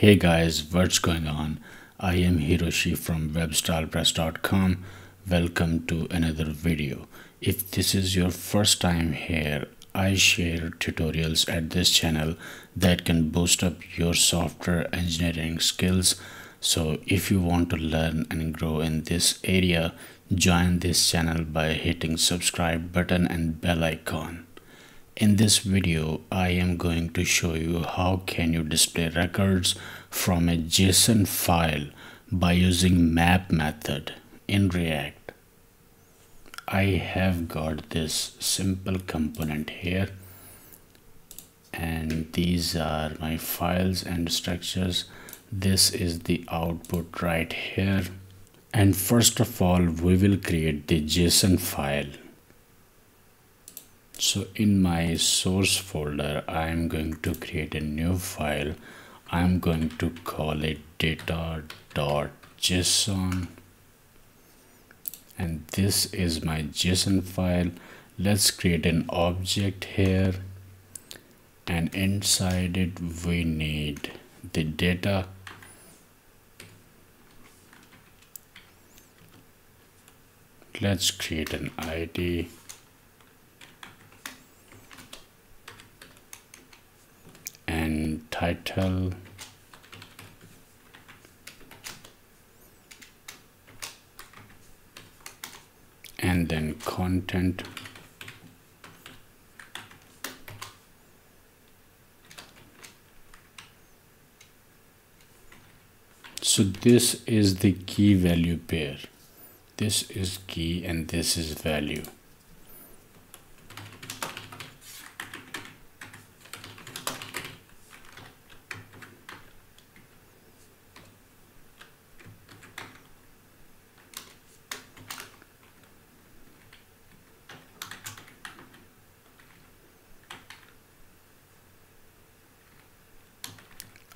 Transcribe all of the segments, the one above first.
Hey guys, what's going on? I am Hiroshi from webstylepress.com. Welcome to another video. If this is your first time here, I share tutorials at this channel that can boost up your software engineering skills. So if you want to learn and grow in this area, join this channel by hitting subscribe button and bell icon. In this video, I am going to show you how can you display records from a JSON file by using map method in React. I have got this simple component here and these are my files and structures. This is the output right here. And first of all, we will create the JSON file so in my source folder i am going to create a new file. I'm going to call it data.json and this is my json file. Let's create an object here. And inside it we need the data. Let's create an id title. And then content. So this is the key value pair. This is key and this is value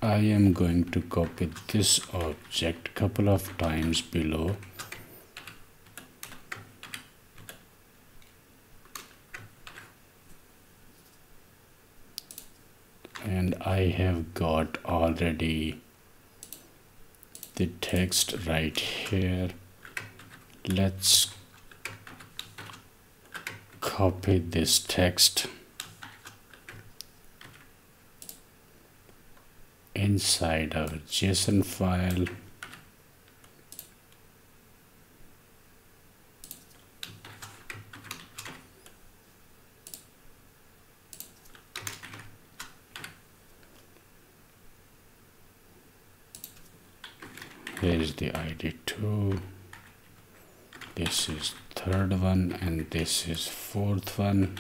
I am going to copy this object a couple of times below. And I have got already the text right here. Let's copy this text inside our JSON file. Here is the id2 this is third one and this is fourth one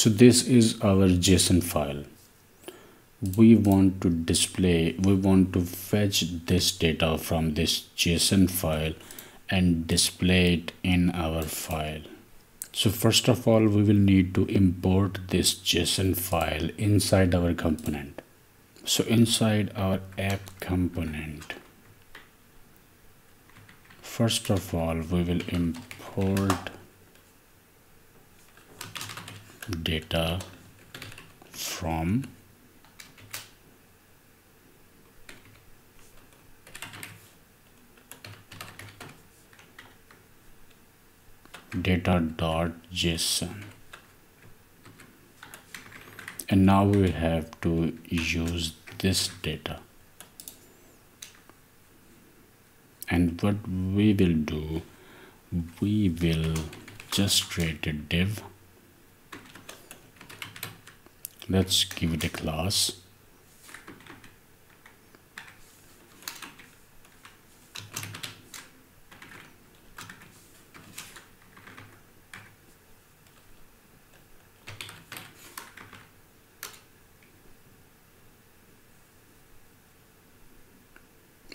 so this is our json file. We want to display we want to fetch this data from this json file and display it in our file. So first of all we will need to import this json file inside our component. So inside our app component first of all we will import data from data.json and now we have to use this data. And what we will do we will just create a div let's give it a class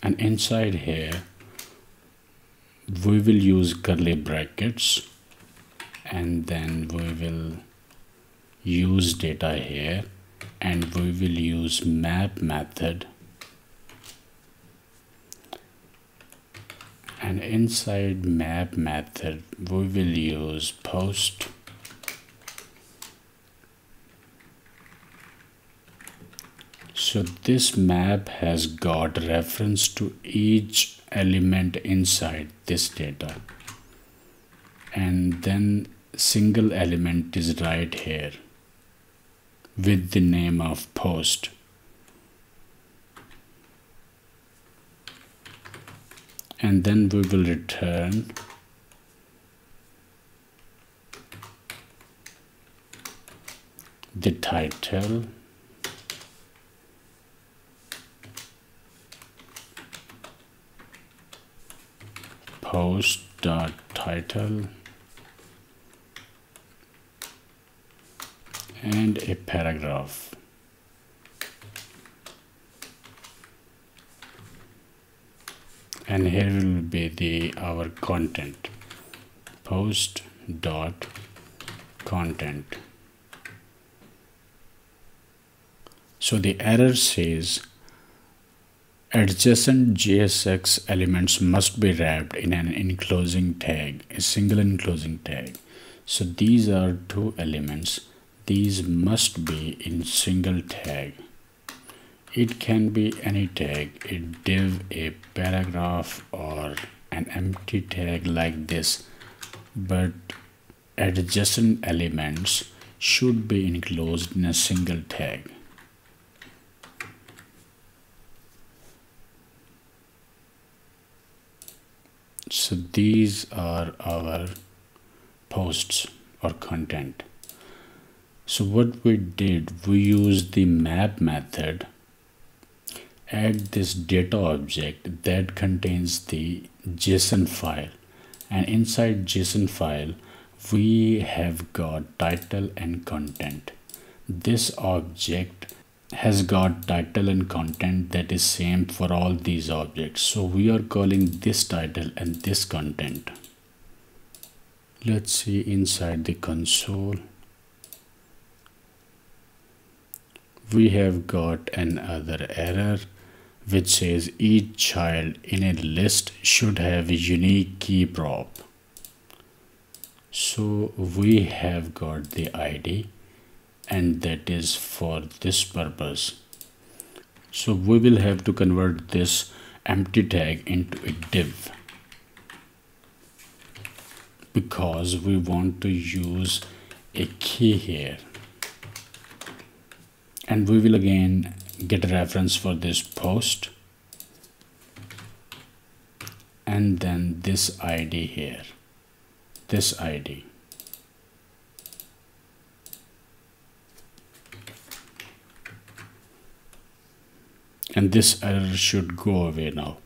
and inside here we will use curly brackets and then we will use data here and we will use map method. And inside map method we will use post. So this map has got reference to each element inside this data. And then single element is right here with the name of post. And then we will return. The title. Post dot title and a paragraph and here will be the our content post dot content so the error says Adjacent JSX elements must be wrapped in an enclosing tag, a single enclosing tag. So these are two elements. These must be in single tag. It can be any tag, a div, a paragraph, or an empty tag like this. But adjacent elements should be enclosed in a single tag. so these are our posts or content so what we did we used the map method. Add this data object that contains the json file. And inside json file we have got title and content. This object has got title and content that is same for all these objects. So we are calling this title and this content. Let's see inside the console we have got another error which says each child in a list should have a unique key prop. So we have got the id and that is for this purpose. So we will have to convert this empty tag into a div because we want to use a key here and we will again get a reference for this post. And then this id here. This id and this error should go away now.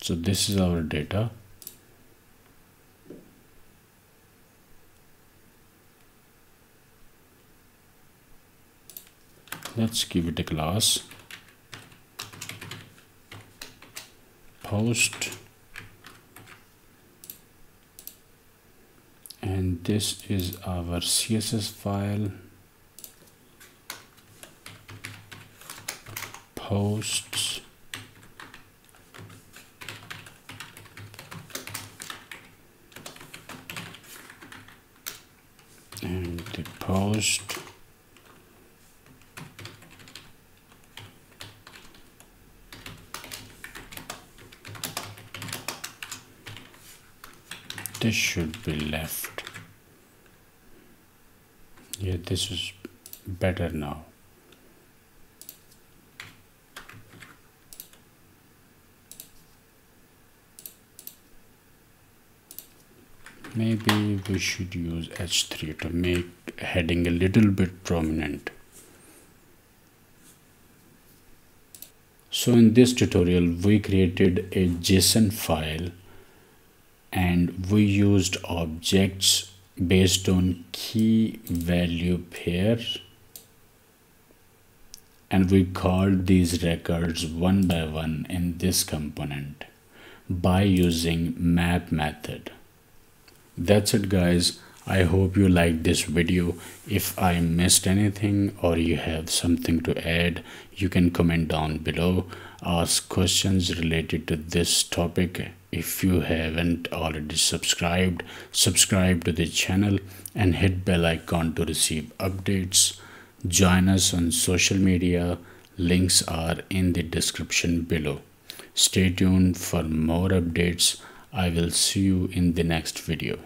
So this is our data let's give it a class post. And this is our css file. Posts. And the post this should be left. Yeah this is better now. Maybe we should use h3 to make heading a little bit prominent. So in this tutorial we created a json file and we used objects based on key value pair and we called these records one by one in this component by using map method. That's it guys i hope you liked this video. If i missed anything or you have something to add you can comment down below. Ask questions related to this topic. If you haven't already subscribed subscribe to the channel and hit bell icon to receive updates. Join us on social media. Links are in the description below. Stay tuned for more updates. I will see you in the next video